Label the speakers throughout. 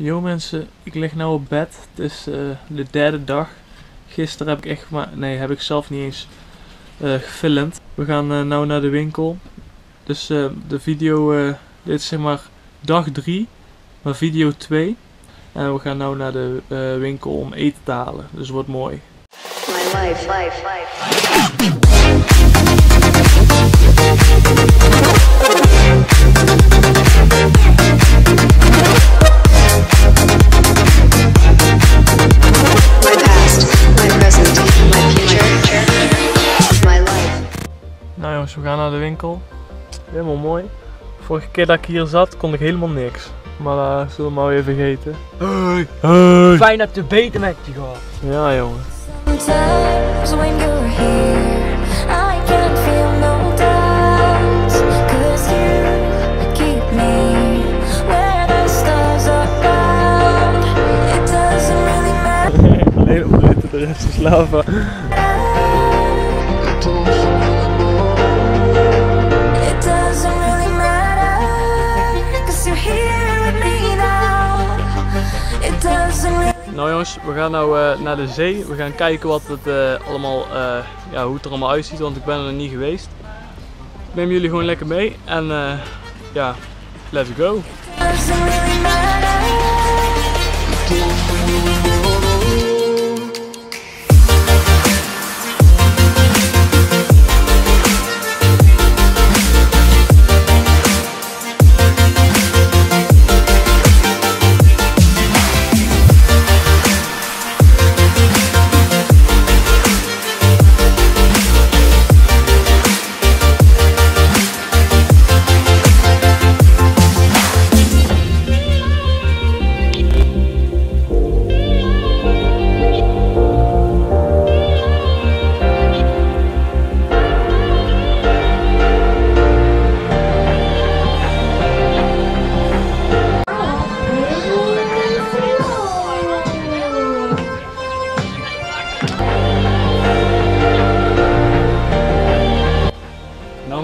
Speaker 1: Yo mensen, ik lig nu op bed. Het is eh, de derde dag. Gisteren heb ik echt maar, nee, heb ik zelf niet eens eh, gefilmd. We gaan uh, nou naar de winkel. Dus uh, de video, dit is zeg maar dag 3, maar video 2. En we gaan nou naar de winkel om eten te halen. Dus wordt mooi. My life, life, life. Naar de winkel. Helemaal mooi. Vorige keer dat ik hier zat, kon ik helemaal niks. Maar dat uh, zullen we maar weer vergeten.
Speaker 2: Hey, hey. Fijn dat je beter met je gehad.
Speaker 1: Ja jongen. Alleen opletten, de rest is lava. Nou jongens, we gaan nou uh, naar de zee. We gaan kijken wat het uh, allemaal, uh, ja, hoe het er allemaal uitziet, want ik ben er niet geweest. Ik neem jullie gewoon lekker mee en ja, let's go.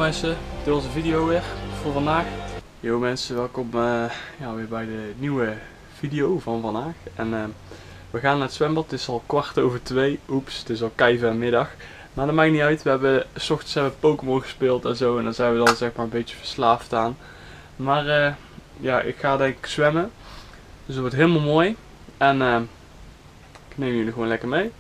Speaker 1: Mensen, was de video weer voor vandaag. Yo mensen, welkom uh, ja, weer bij de nieuwe video van vandaag. En uh, we gaan naar het zwembad, het is al kwart over twee. Oeps, het is al keiver middag. Maar dat maakt niet uit, we hebben, s ochtends hebben Pokémon gespeeld en zo. En dan zijn we dan zeg maar een beetje verslaafd aan. Maar uh, ja, ik ga denk ik zwemmen. Dus het wordt helemaal mooi. En ik neem jullie gewoon lekker mee.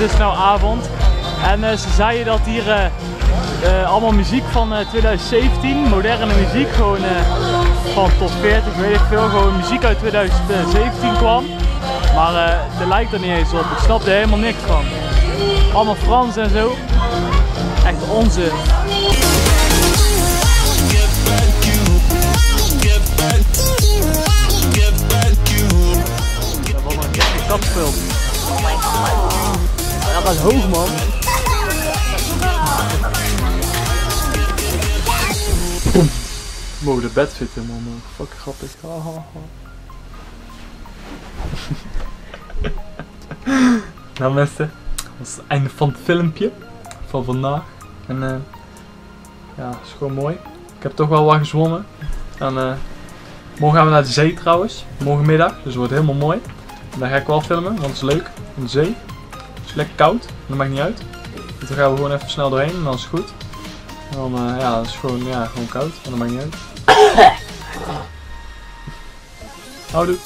Speaker 1: Is nou avond. En uh, ze zeiden dat hier uh, uh, allemaal muziek van 2017, moderne muziek, gewoon van tot 40, weet ik veel, gewoon muziek uit 2017 kwam. Maar er lijkt er niet eens op, ik snap er helemaal niks van. Allemaal Frans en zo. Echt onzin. Is hoog man. Wow, de bed zit in man. Fuck grappig. Nou mensen, dat is het einde van het filmpje van vandaag. En uh, ja, is gewoon mooi. Ik heb toch wel wat gezwommen. En uh, morgen gaan we naar de zee trouwens. Morgenmiddag, dus het wordt helemaal mooi. Daar ga ik wel filmen, want het is leuk. De zee. Is lekker koud, dat maakt niet uit. Dan gaan we gewoon even snel doorheen en dan is het goed. En dan, eh, ja, het is gewoon, ja, gewoon koud, maar dat maakt niet uit. Houdoe.